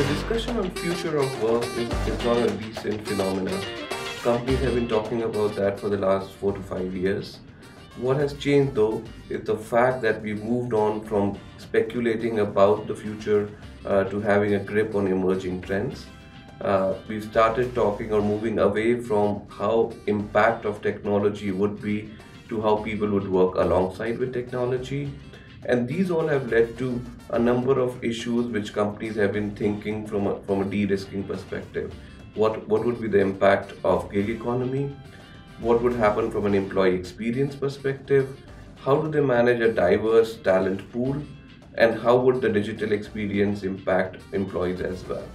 The discussion on future of work is, is not a recent phenomenon. Companies have been talking about that for the last four to five years. What has changed though is the fact that we moved on from speculating about the future uh, to having a grip on emerging trends. Uh, we've started talking or moving away from how impact of technology would be to how people would work alongside with technology and these all have led to a number of issues which companies have been thinking from a, from a de-risking perspective. What, what would be the impact of gig economy? What would happen from an employee experience perspective? How do they manage a diverse talent pool? And how would the digital experience impact employees as well?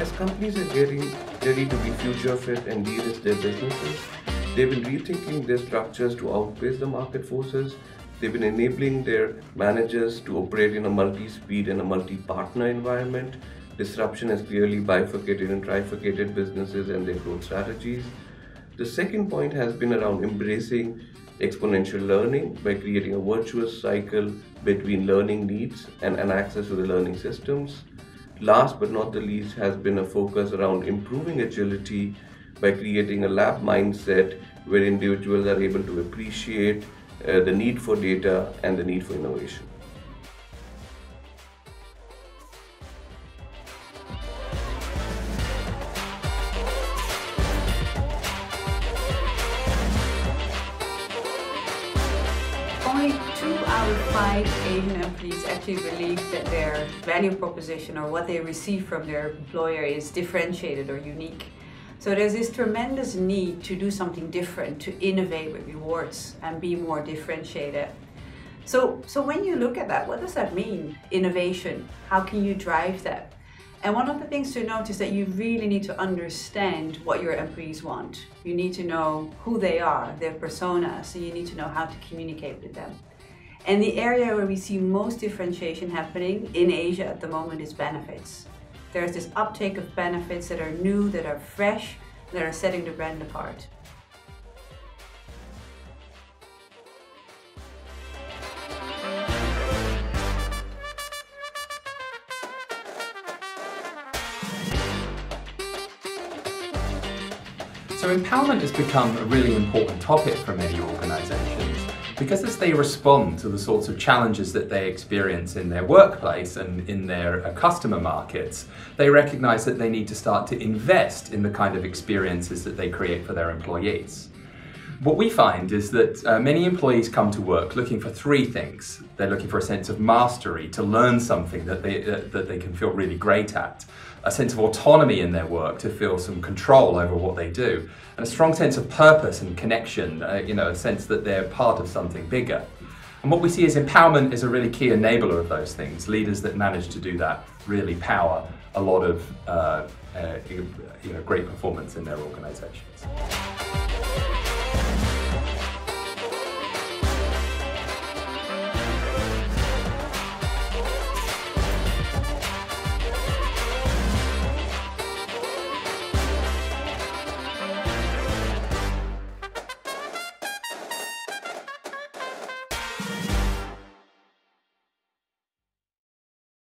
As companies are getting ready to be future fit and de-risk their businesses, they've been rethinking their structures to outpace the market forces. They've been enabling their managers to operate in a multi-speed and a multi-partner environment. Disruption has clearly bifurcated and trifurcated businesses and their growth strategies. The second point has been around embracing exponential learning by creating a virtuous cycle between learning needs and, and access to the learning systems. Last but not the least has been a focus around improving agility by creating a lab mindset where individuals are able to appreciate uh, the need for data and the need for innovation. Two out of five Asian employees actually believe that their value proposition or what they receive from their employer is differentiated or unique. So there's this tremendous need to do something different, to innovate with rewards and be more differentiated. So, so when you look at that, what does that mean? Innovation. How can you drive that? And one of the things to note is that you really need to understand what your employees want. You need to know who they are, their persona, so you need to know how to communicate with them. And the area where we see most differentiation happening in Asia at the moment is benefits. There's this uptake of benefits that are new, that are fresh, that are setting the brand apart. So empowerment has become a really important topic for many organisations because as they respond to the sorts of challenges that they experience in their workplace and in their uh, customer markets, they recognise that they need to start to invest in the kind of experiences that they create for their employees. What we find is that uh, many employees come to work looking for three things. They're looking for a sense of mastery, to learn something that they, uh, that they can feel really great at, a sense of autonomy in their work, to feel some control over what they do, and a strong sense of purpose and connection, uh, you know, a sense that they're part of something bigger. And what we see is empowerment is a really key enabler of those things. Leaders that manage to do that really power a lot of uh, uh, you know, great performance in their organizations.